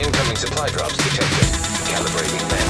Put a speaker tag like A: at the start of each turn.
A: Incoming supply drops detected. Calibrating.